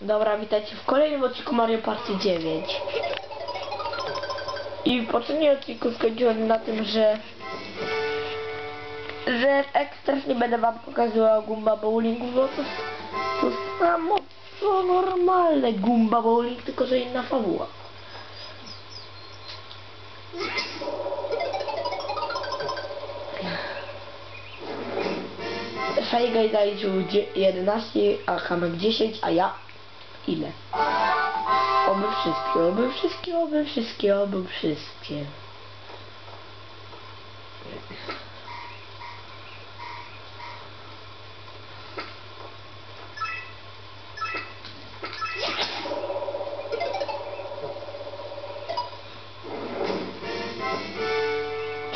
Dobra, witajcie w kolejnym odcinku Mario Party 9. I w poprzednim odcinku skończyłem na tym, że że w ekstras nie będę wam pokazywał Gumba Bowlingu, bo to, to samo co normalne Gumba Bowling, tylko że inna fabuła. Szajgaj zaliczył dzie- 11, a Kamek 10, a ja ile? Oby wszystkie, oby wszystkie, oby wszystkie, oby wszystkie.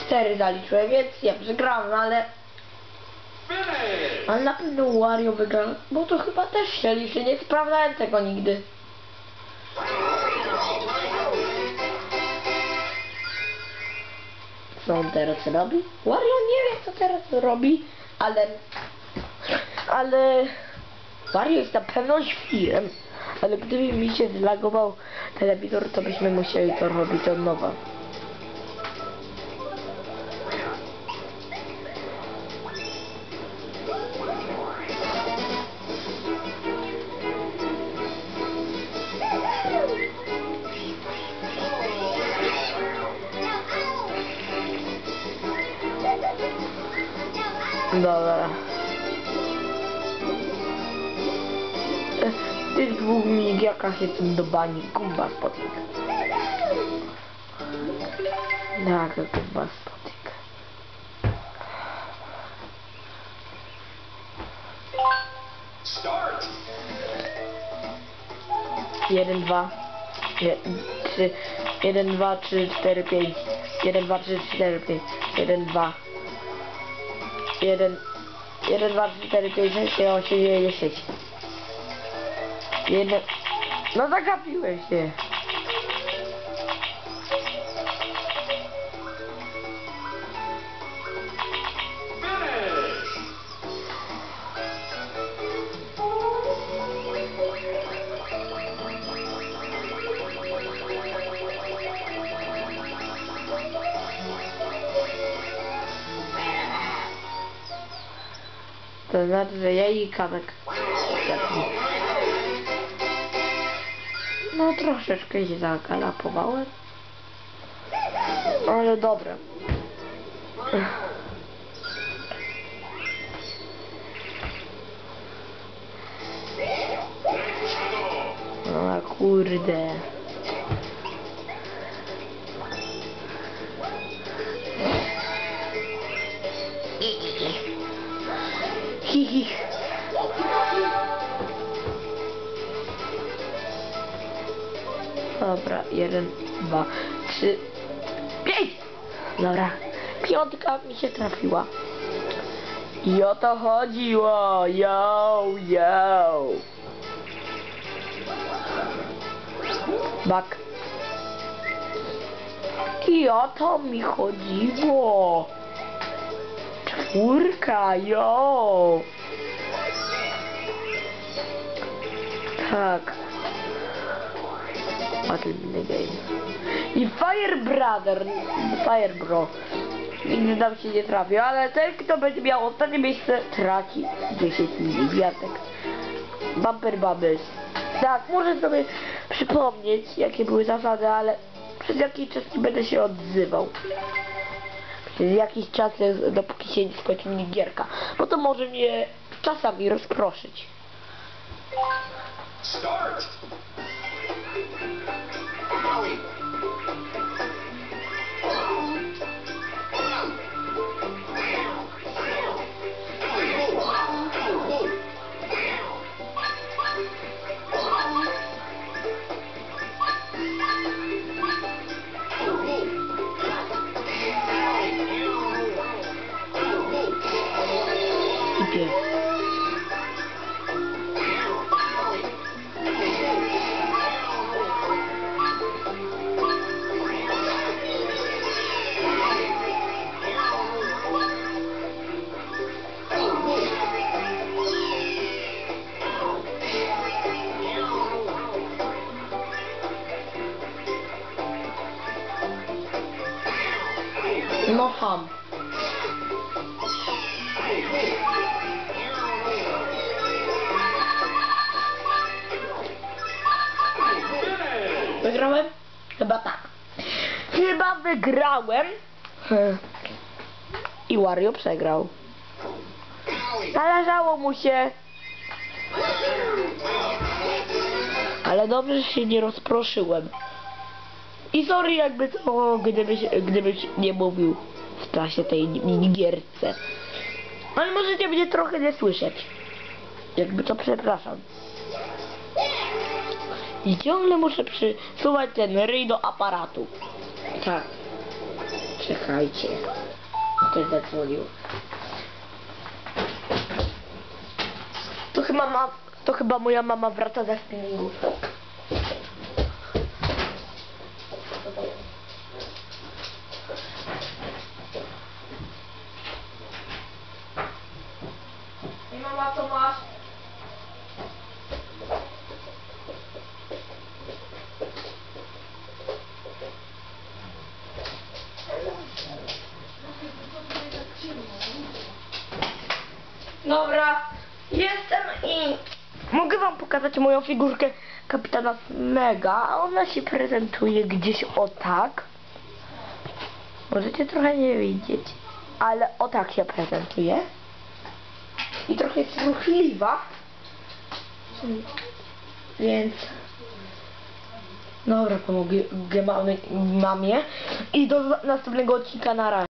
Cztery zaliczyłem, więc ja przegrałem, ale! Ale na pewno Wario wygra, bo to chyba też się liczy, nie sprawdzałem tego nigdy. Co on teraz robi? Wario nie wie co teraz robi, ale... Ale... Wario jest na pewno świrem. Ale gdyby mi się zlagował telewizor, to byśmy musieli to robić od nowa. Dobra. W tych dwóch minigierkach jestem do bani Kumba Spotik. Tak, Kumba Spotik. Jeden, dwa, jeden, trzy, jeden, dwa, trzy, cztery, pięć. Jeden, dwa, trzy, cztery, pięć. Jeden, dwa. Jeden, jeden, dwa, trzy, cztery, pięć, sześć, siedem, osiem, dziewięć, dziesięć. Jeden. No zagapiłem się. To znaczy, że ja i kamek. No troszeczkę się zagalapowałem. Ale dobre. No kurde. Dobra, jeden, dwa, trzy, pięć! Dobra, piątka mi się trafiła. I o to chodziło, yo, yo. Bak. I o to mi chodziło. Czwórka, yo. Tak. Battle Minigame. I Fire Brother, Fire Bro. Nigdy nam się nie trafił, ale ten, kto będzie miał ostatnie miejsce, traci 10 miliardek. Bumper Bubbles. Tak, może sobie przypomnieć, jakie były zasady, ale przez jakiś czas nie będę się odzywał. Przez jakiś czas, dopóki się nie skończy minigierka. Bo to może mnie czasami rozproszyć. Start! Ham. Wygrałem? Chyba tak. Chyba wygrałem. I Wario przegrał. Należało mu się. Ale dobrze, że się nie rozproszyłem. I sorry jakby to, gdybyś, gdybyś nie mówił w czasie tej minigierce. Ale możecie mnie trochę nie słyszeć. Jakby to przepraszam. I ciągle muszę przysuwać ten ryj do aparatu. Tak. Czekajcie. Ktoś zadzwonił. To chyba ma, to chyba moja mama wraca ze spinningu. I mama, co masz? Dobra, jestem i mogę wam pokazać moją figurkę kapitana Mega. Ona się prezentuje gdzieś o tak. Możecie trochę nie widzieć, ale o tak się prezentuje. I trochę jest ruchliwa. Więc... Dobra, pomogę mamie. I do następnego odcinka na razie.